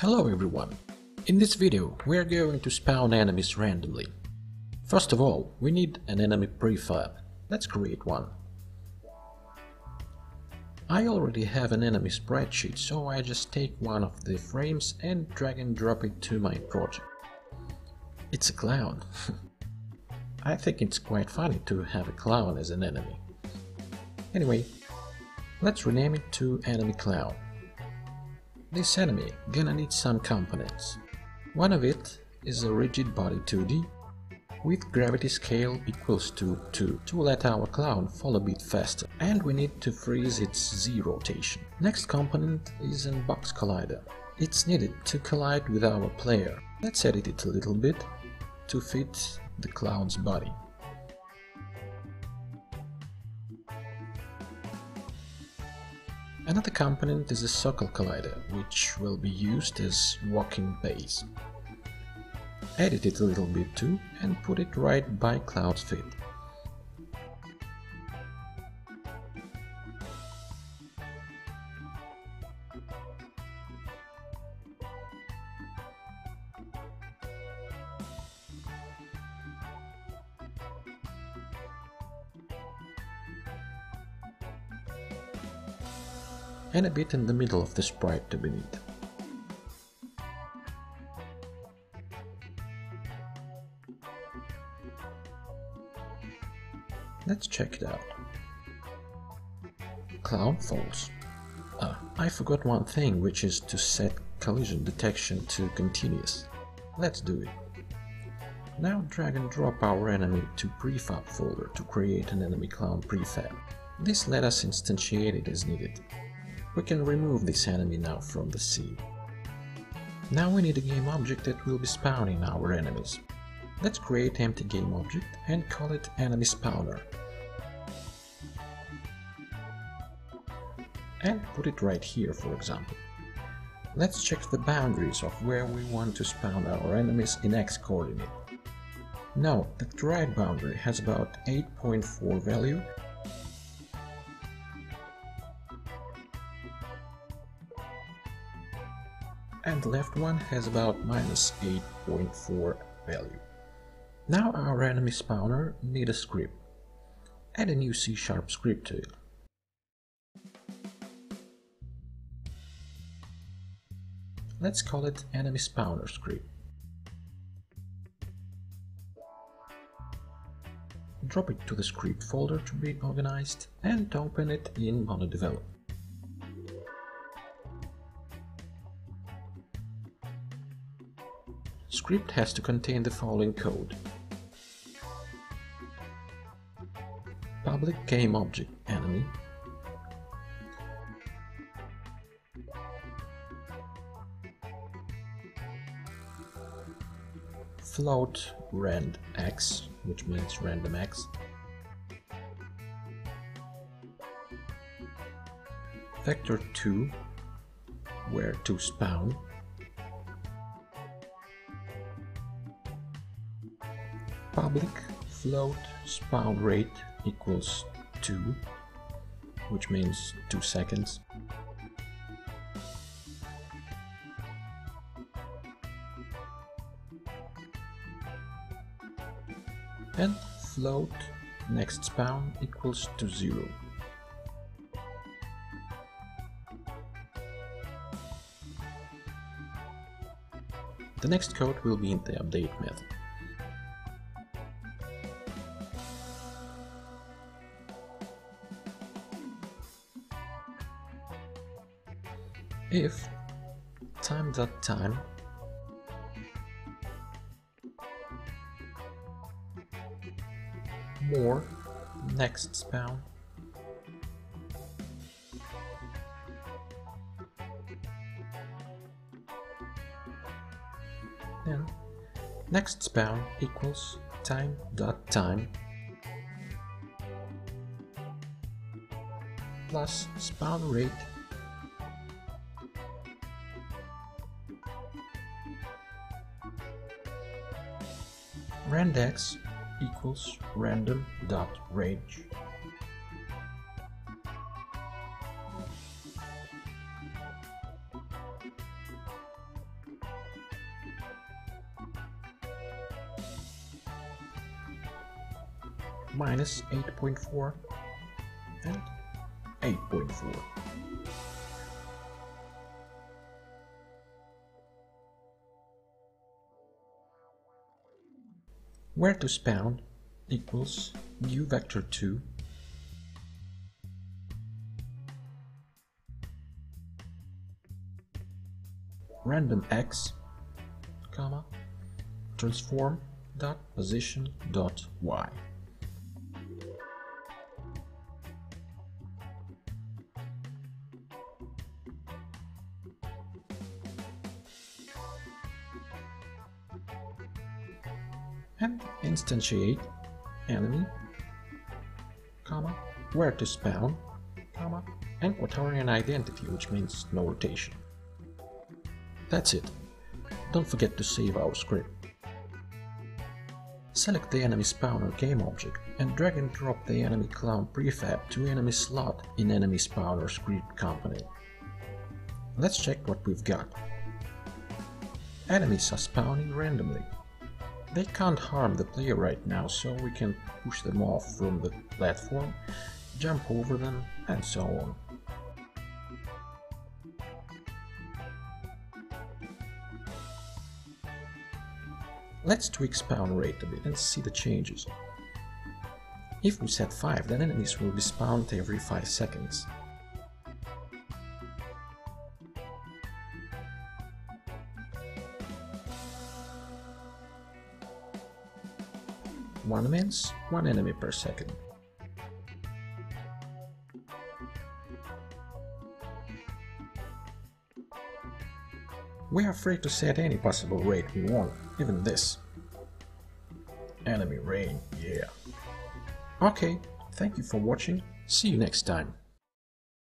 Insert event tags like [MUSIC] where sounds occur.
Hello everyone! In this video we are going to spawn enemies randomly. First of all, we need an enemy prefab. Let's create one. I already have an enemy spritesheet, so I just take one of the frames and drag and drop it to my project. It's a clown. [LAUGHS] I think it's quite funny to have a clown as an enemy. Anyway, let's rename it to enemy clown. This enemy gonna need some components. One of it is a rigid body 2D with gravity scale equals to 2 to let our clown fall a bit faster and we need to freeze its Z rotation. Next component is an box collider. It's needed to collide with our player. Let's edit it a little bit to fit the clown's body. Another component is a circle collider, which will be used as walking base edit it a little bit too and put it right by Cloud's fit. And a bit in the middle of the sprite to be neat. Let's check it out. Clown falls. Ah, I forgot one thing, which is to set collision detection to continuous. Let's do it. Now drag and drop our enemy to prefab folder to create an enemy clown prefab. This let us instantiate it as needed. We can remove this enemy now from the scene. Now we need a game object that will be spawning our enemies. Let's create empty game object and call it enemy spawner. And put it right here, for example. Let's check the boundaries of where we want to spawn our enemies in x coordinate. Now, the right boundary has about 8.4 value and the left one has about minus 8.4 value. Now our enemy spawner need a script. Add a new C-sharp script to it. Let's call it enemy spawner script. Drop it to the script folder to be organized and open it in MonoDevelop. Script has to contain the following code. Public game object enemy. Float rand x, which means random x, vector 2, where to spawn, public float spawn rate equals 2, which means 2 seconds. And float next spawn equals to 0. The next code will be in the update method. If time dot time. More. Next spawn then next spawn equals time dot time plus spawn rate rand x equals random dot range. minus 8.4 and 8.4. Where to spawn equals new vector 2 random x comma transform dot position dot y and instantiate enemy, comma, where to spawn, comma, and Quaternion identity, which means no rotation. That's it. Don't forget to save our script. Select the enemy spawner game object and drag and drop the enemy clown prefab to enemy slot in enemy spawner script component. Let's check what we've got. Enemies are spawning randomly. They can't harm the player right now, so we can push them off from the platform, jump over them, and so on. Let's tweak spawn rate a bit and see the changes. If we set 5, then enemies will be spawned every 5 seconds. One means one enemy per second. We are free to set any possible rate we want, even this. Enemy rain, yeah. Okay, thank you for watching, see you next time.